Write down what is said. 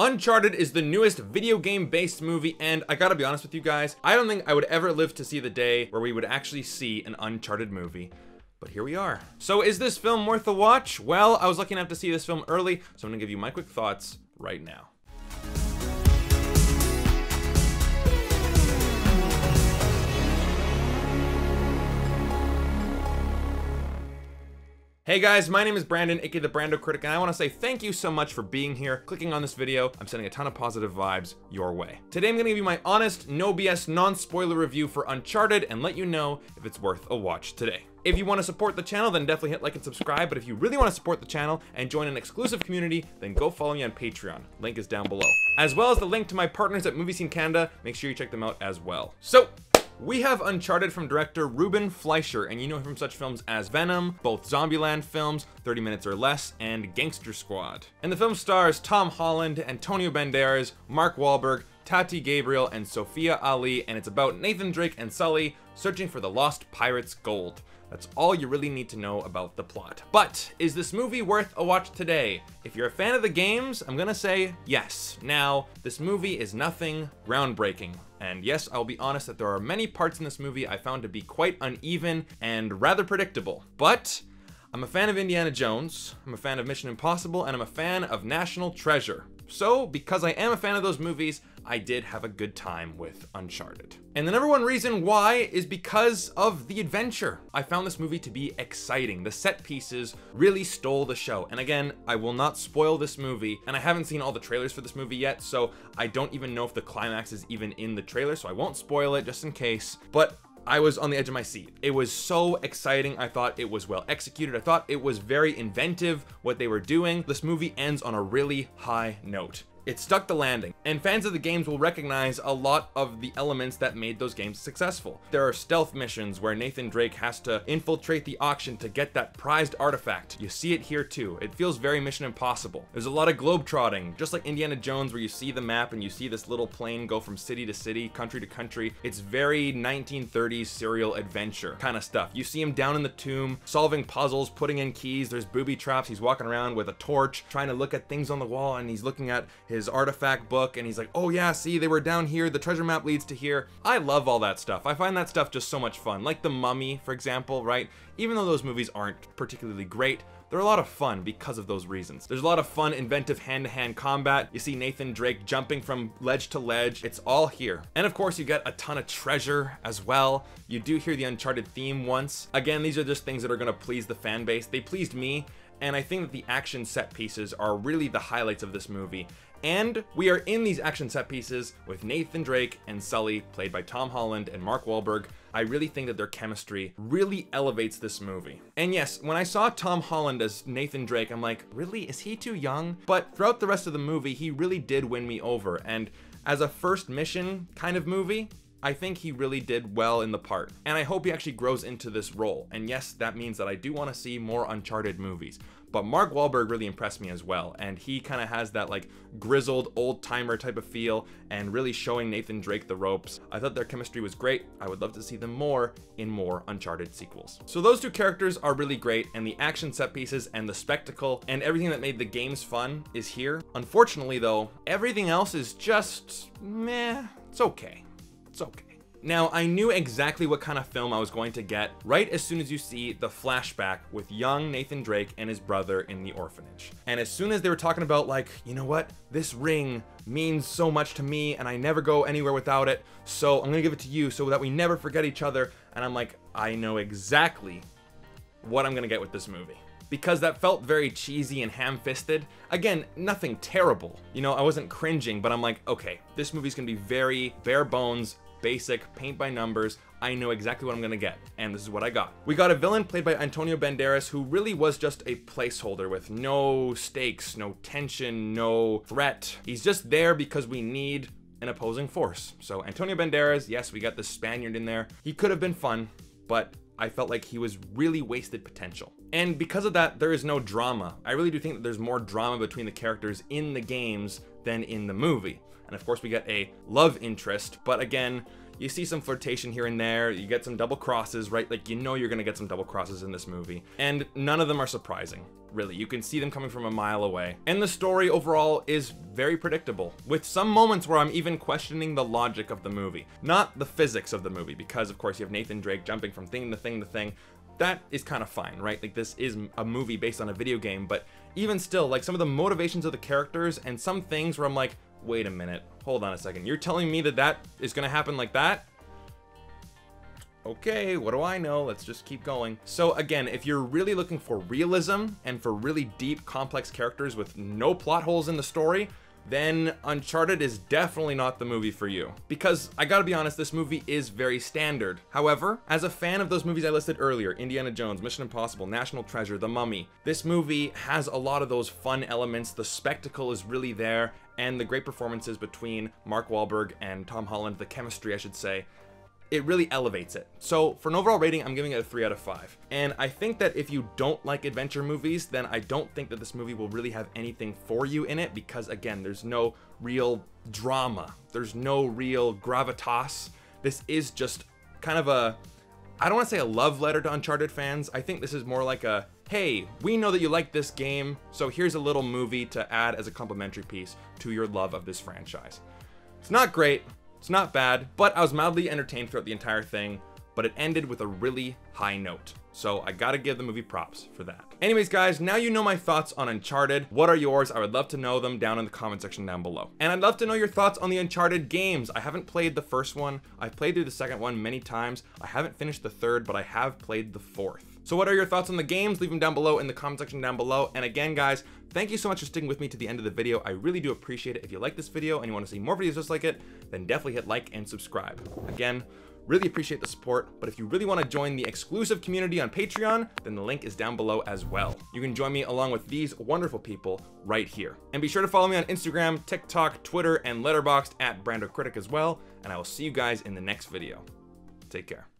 Uncharted is the newest video game based movie and I gotta be honest with you guys, I don't think I would ever live to see the day where we would actually see an Uncharted movie. But here we are. So is this film worth a watch? Well, I was lucky enough to see this film early, so I'm gonna give you my quick thoughts right now. Hey guys, my name is Brandon, aka the Brando Critic, and I want to say thank you so much for being here, clicking on this video. I'm sending a ton of positive vibes your way. Today I'm going to give you my honest, no BS, non-spoiler review for Uncharted and let you know if it's worth a watch today. If you want to support the channel, then definitely hit like and subscribe, but if you really want to support the channel and join an exclusive community, then go follow me on Patreon. Link is down below. As well as the link to my partners at Movie Scene Canada, make sure you check them out as well. So, we have Uncharted from director Ruben Fleischer, and you know him from such films as Venom, both Zombieland films, 30 Minutes or Less, and Gangster Squad. And the film stars Tom Holland, Antonio Banderas, Mark Wahlberg, Tati Gabrielle, and Sophia Ali, and it's about Nathan Drake and Sully searching for the lost pirate's gold. That's all you really need to know about the plot. But is this movie worth a watch today? If you're a fan of the games, I'm gonna say yes. Now, this movie is nothing groundbreaking. And yes, I'll be honest that there are many parts in this movie I found to be quite uneven and rather predictable. But I'm a fan of Indiana Jones, I'm a fan of Mission Impossible, and I'm a fan of National Treasure. So, because I am a fan of those movies, I did have a good time with Uncharted. And the number one reason why is because of the adventure. I found this movie to be exciting. The set pieces really stole the show. And again, I will not spoil this movie, and I haven't seen all the trailers for this movie yet, so I don't even know if the climax is even in the trailer, so I won't spoil it just in case. But I was on the edge of my seat. It was so exciting. I thought it was well executed. I thought it was very inventive what they were doing. This movie ends on a really high note. It stuck the landing, and fans of the games will recognize a lot of the elements that made those games successful. There are stealth missions where Nathan Drake has to infiltrate the auction to get that prized artifact. You see it here too. It feels very Mission Impossible. There's a lot of globetrotting, just like Indiana Jones where you see the map and you see this little plane go from city to city, country to country. It's very 1930s serial adventure kind of stuff. You see him down in the tomb, solving puzzles, putting in keys, there's booby traps, he's walking around with a torch, trying to look at things on the wall, and he's looking at his artifact book and he's like, oh yeah, see, they were down here. The treasure map leads to here. I love all that stuff. I find that stuff just so much fun. Like The Mummy, for example, right? Even though those movies aren't particularly great, they're a lot of fun because of those reasons. There's a lot of fun, inventive hand-to-hand -hand combat. You see Nathan Drake jumping from ledge to ledge. It's all here. And of course, you get a ton of treasure as well. You do hear the Uncharted theme once. Again, these are just things that are gonna please the fan base. They pleased me, and I think that the action set pieces are really the highlights of this movie. And we are in these action set pieces with Nathan Drake and Sully, played by Tom Holland and Mark Wahlberg. I really think that their chemistry really elevates this movie. And yes, when I saw Tom Holland as Nathan Drake, I'm like, really? Is he too young? But throughout the rest of the movie, he really did win me over. And as a first mission kind of movie, I think he really did well in the part, and I hope he actually grows into this role. And yes, that means that I do want to see more Uncharted movies. But Mark Wahlberg really impressed me as well, and he kind of has that like grizzled old timer type of feel and really showing Nathan Drake the ropes. I thought their chemistry was great. I would love to see them more in more Uncharted sequels. So those two characters are really great, and the action set pieces and the spectacle and everything that made the games fun is here. Unfortunately though, everything else is just meh. It's okay. It's okay. Now, I knew exactly what kind of film I was going to get right as soon as you see the flashback with young Nathan Drake and his brother in the orphanage. And as soon as they were talking about like, you know what, this ring means so much to me and I never go anywhere without it, so I'm gonna give it to you so that we never forget each other. And I'm like, I know exactly what I'm gonna get with this movie because that felt very cheesy and ham-fisted. Again, nothing terrible. You know, I wasn't cringing, but I'm like, okay, this movie's gonna be very bare bones, basic, paint by numbers. I know exactly what I'm gonna get, and this is what I got. We got a villain played by Antonio Banderas who really was just a placeholder with no stakes, no tension, no threat. He's just there because we need an opposing force. So Antonio Banderas, yes, we got the Spaniard in there. He could have been fun, but I felt like he was really wasted potential. And because of that, there is no drama. I really do think that there's more drama between the characters in the games than in the movie. And of course we get a love interest, but again, you see some flirtation here and there, you get some double crosses, right? Like, you know you're gonna get some double crosses in this movie. And none of them are surprising really. You can see them coming from a mile away. And the story overall is very predictable, with some moments where I'm even questioning the logic of the movie. Not the physics of the movie, because of course you have Nathan Drake jumping from thing to thing to thing. That is kind of fine, right? Like this is a movie based on a video game, but even still, like some of the motivations of the characters and some things where I'm like, wait a minute, hold on a second. You're telling me that that is gonna happen like that? okay, what do I know? Let's just keep going. So again, if you're really looking for realism and for really deep, complex characters with no plot holes in the story, then Uncharted is definitely not the movie for you. Because I gotta be honest, this movie is very standard. However, as a fan of those movies I listed earlier, Indiana Jones, Mission Impossible, National Treasure, The Mummy, this movie has a lot of those fun elements, the spectacle is really there, and the great performances between Mark Wahlberg and Tom Holland, the chemistry I should say, it really elevates it. So for an overall rating, I'm giving it a 3 out of 5. And I think that if you don't like adventure movies, then I don't think that this movie will really have anything for you in it because again, there's no real drama. There's no real gravitas. This is just kind of a I don't want to say a love letter to Uncharted fans. I think this is more like a hey, we know that you like this game, so here's a little movie to add as a complimentary piece to your love of this franchise. It's not great, it's not bad, but I was mildly entertained throughout the entire thing, but it ended with a really high note. So I gotta give the movie props for that. Anyways, guys, now you know my thoughts on Uncharted. What are yours? I would love to know them down in the comment section down below. And I'd love to know your thoughts on the Uncharted games. I haven't played the first one. I've played through the second one many times. I haven't finished the third, but I have played the fourth. So what are your thoughts on the games? Leave them down below in the comment section down below. And again, guys, thank you so much for sticking with me to the end of the video. I really do appreciate it. If you like this video and you want to see more videos just like it, then definitely hit like and subscribe. Again, really appreciate the support, but if you really want to join the exclusive community on Patreon, then the link is down below as well. You can join me along with these wonderful people right here. And be sure to follow me on Instagram, TikTok, Twitter, and Letterboxd at BrandoCritic as well, and I will see you guys in the next video. Take care.